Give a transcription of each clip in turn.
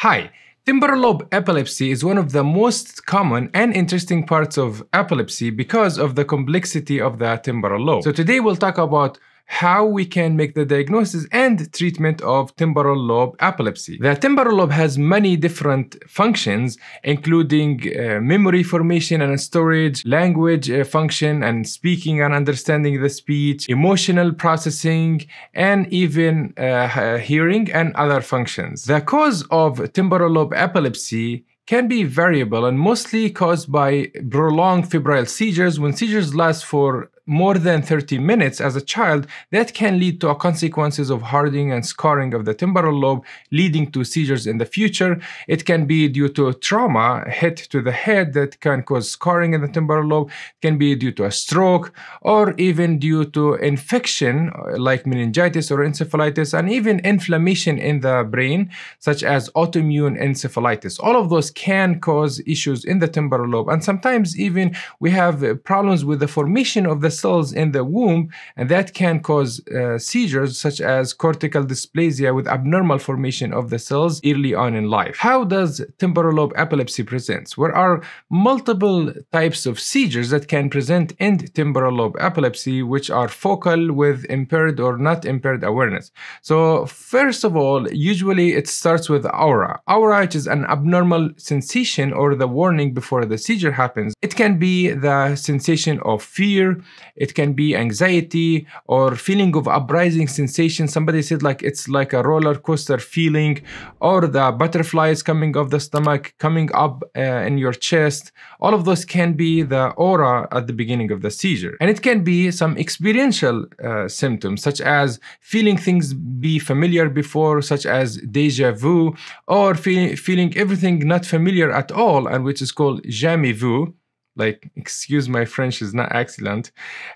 Hi, temporal lobe epilepsy is one of the most common and interesting parts of epilepsy because of the complexity of the temporal lobe. So today we'll talk about how we can make the diagnosis and treatment of temporal lobe epilepsy. The temporal lobe has many different functions, including uh, memory formation and storage, language uh, function and speaking and understanding the speech, emotional processing, and even uh, hearing and other functions. The cause of temporal lobe epilepsy can be variable and mostly caused by prolonged febrile seizures. When seizures last for more than 30 minutes as a child, that can lead to consequences of hardening and scarring of the temporal lobe, leading to seizures in the future. It can be due to trauma hit to the head that can cause scarring in the temporal lobe. It can be due to a stroke or even due to infection uh, like meningitis or encephalitis and even inflammation in the brain, such as autoimmune encephalitis. All of those can cause issues in the temporal lobe. And sometimes even we have problems with the formation of the cells in the womb, and that can cause uh, seizures such as cortical dysplasia with abnormal formation of the cells early on in life. How does temporal lobe epilepsy present? There are multiple types of seizures that can present in temporal lobe epilepsy, which are focal with impaired or not impaired awareness. So first of all, usually it starts with aura. Aura, which is an abnormal sensation or the warning before the seizure happens. It can be the sensation of fear, it can be anxiety or feeling of uprising sensation. Somebody said like it's like a roller coaster feeling or the butterflies coming off the stomach, coming up uh, in your chest. All of those can be the aura at the beginning of the seizure. And it can be some experiential uh, symptoms such as feeling things be familiar before, such as deja vu, or feel, feeling everything not familiar at all, and which is called jamais vu like excuse my french is not excellent.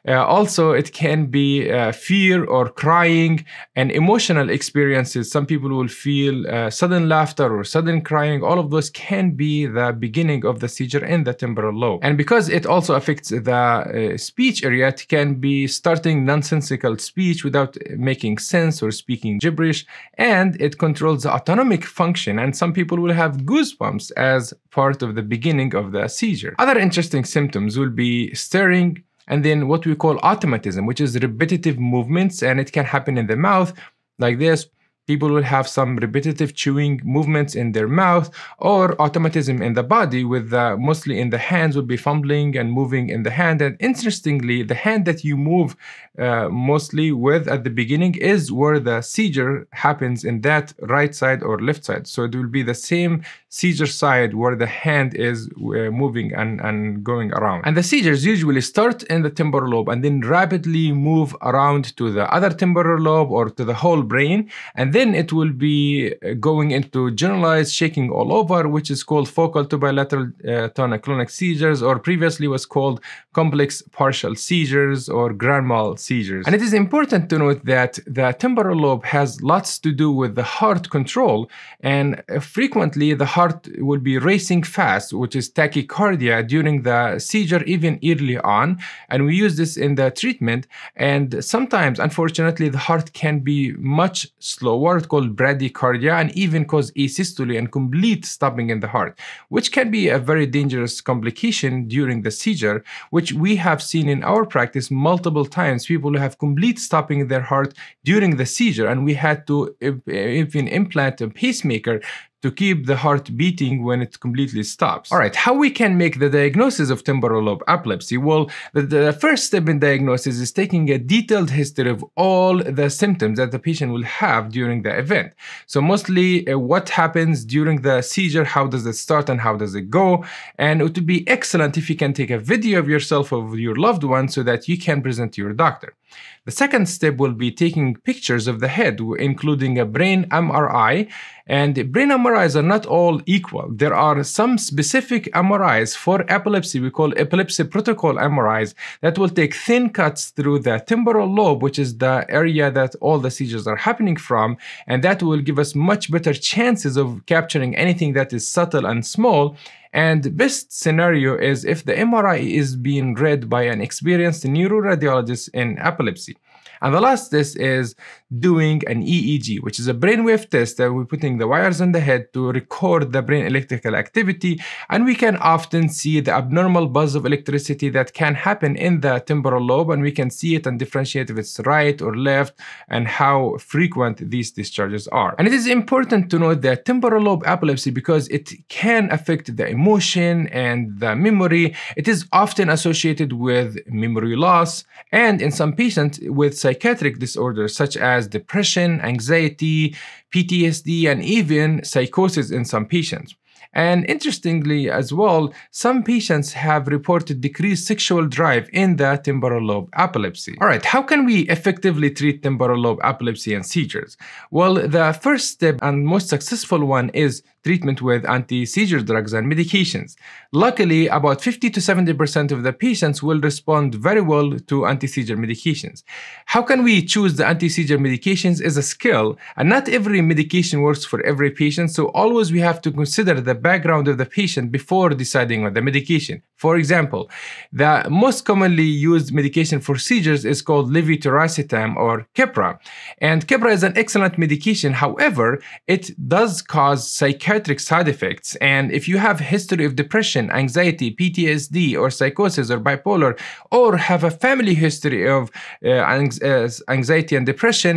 Uh, also it can be uh, fear or crying and emotional experiences. Some people will feel uh, sudden laughter or sudden crying. All of those can be the beginning of the seizure in the temporal lobe and because it also affects the uh, speech area it can be starting nonsensical speech without making sense or speaking gibberish. And it controls the autonomic function. And some people will have goosebumps as part of the beginning of the seizure. Other interesting symptoms will be stirring and then what we call automatism, which is repetitive movements, and it can happen in the mouth like this people will have some repetitive chewing movements in their mouth or automatism in the body with uh, mostly in the hands will be fumbling and moving in the hand. And interestingly the hand that you move uh, mostly with at the beginning is where the seizure happens in that right side or left side. So it will be the same seizure side where the hand is uh, moving and, and going around. And the seizures usually start in the temporal lobe and then rapidly move around to the other temporal lobe or to the whole brain. And then then it will be uh, going into generalized shaking all over, which is called focal to bilateral uh, tonic-clonic seizures, or previously was called complex partial seizures or grand mal seizures. And it is important to note that the temporal lobe has lots to do with the heart control, and uh, frequently the heart will be racing fast, which is tachycardia during the seizure, even early on. And we use this in the treatment. And sometimes, unfortunately, the heart can be much slower word called bradycardia and even cause asystole and complete stopping in the heart, which can be a very dangerous complication during the seizure, which we have seen in our practice multiple times. People who have complete stopping in their heart during the seizure, and we had to even implant a pacemaker to keep the heart beating when it completely stops. All right, how we can make the diagnosis of temporal lobe epilepsy? Well, the, the, first step in diagnosis is taking a detailed history of all the symptoms that the patient will have during the event. So mostly uh, what happens during the seizure, how does it start and how does it go? And it would be excellent if you can take a video of yourself or your loved one so that you can present to your doctor. The second step will be taking pictures of the head, including a brain MRI. And brain MRIs are not all equal. There are some specific MRIs for epilepsy, we call epilepsy protocol MRIs, that will take thin cuts through the temporal lobe, which is the area that all the seizures are happening from. And that will give us much better chances of capturing anything that is subtle and small and best scenario is if the MRI is being read by an experienced neuroradiologist in epilepsy. And the last test is doing an EEG, which is a brainwave test that we're putting the wires on the head to record the brain electrical activity. And we can often see the abnormal buzz of electricity that can happen in the temporal lobe, and we can see it and differentiate if it's right or left and how frequent these discharges are. And it is important to note that temporal lobe epilepsy, because it can affect the emotion and the memory, it is often associated with memory loss and in some patients with psychiatric disorders such as depression, anxiety, PTSD, and even psychosis in some patients. And interestingly as well, some patients have reported decreased sexual drive in the temporal lobe epilepsy. All right, how can we effectively treat temporal lobe epilepsy and seizures? Well, the first step and most successful one is treatment with anti-seizure drugs and medications. Luckily, about 50 to 70% of the patients will respond very well to anti-seizure medications. How can we choose the anti-seizure medications is a skill, and not every medication works for every patient, so always we have to consider the background of the patient before deciding on the medication. For example, the most commonly used medication for seizures is called levetiracetam or Keppra. And Keppra is an excellent medication, however, it does cause psychiatric psychiatric side effects. And if you have history of depression, anxiety, PTSD, or psychosis or bipolar, or have a family history of uh, uh anxiety and depression,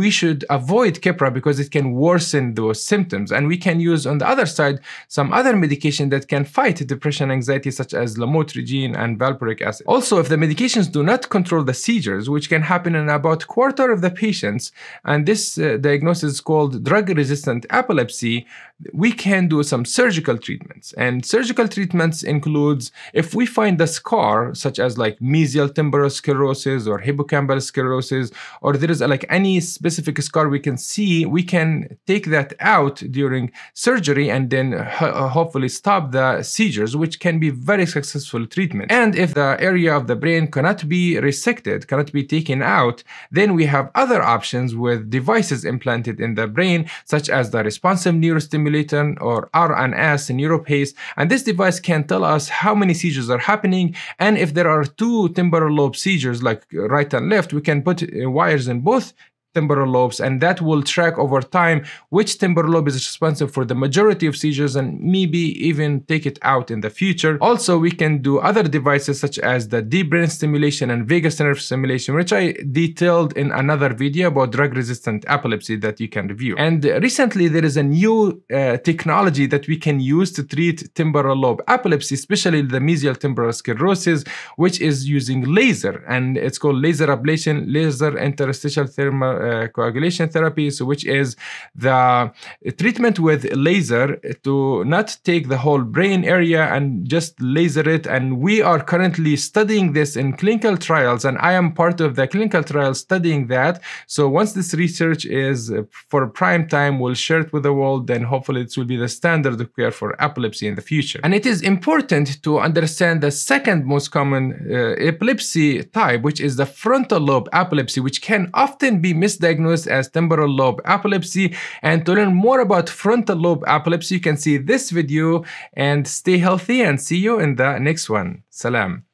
we should avoid Keppra because it can worsen those symptoms. And we can use on the other side some other medication that can fight depression, anxiety, such as lamotrigine and valproic acid. Also, if the medications do not control the seizures, which can happen in about quarter of the patients, and this uh, diagnosis is called drug-resistant epilepsy, we can do some surgical treatments. And surgical treatments includes if we find a scar, such as like mesial temporal sclerosis or hippocampal sclerosis, or there is like any specific scar we can see, we can take that out during surgery and then ho uh, hopefully stop the seizures, which can be very successful treatment. And if the area of the brain cannot be resected, cannot be taken out, then we have other options with devices implanted in the brain, such as the responsive neurostimulation stimulator or RNS neuropace and this device can tell us how many seizures are happening and if there are two temporal lobe seizures like right and left we can put uh, wires in both temporal lobes and that will track over time which temporal lobe is responsible for the majority of seizures and maybe even take it out in the future. Also, we can do other devices such as the deep brain stimulation and vagus nerve stimulation, which I detailed in another video about drug-resistant epilepsy that you can review. And recently, there is a new uh, technology that we can use to treat temporal lobe epilepsy, especially the mesial temporal sclerosis, which is using laser, and it's called laser ablation, laser interstitial thermal uh, coagulation therapies, which is the treatment with laser to not take the whole brain area and just laser it. And we are currently studying this in clinical trials, and I am part of the clinical trial studying that. So once this research is for prime time, we'll share it with the world, then hopefully it will be the standard of care for epilepsy in the future. And it is important to understand the second most common uh, epilepsy type, which is the frontal lobe epilepsy, which can often be mis diagnosed as temporal lobe epilepsy. And to learn more about frontal lobe epilepsy, you can see this video and stay healthy and see you in the next one. Salam.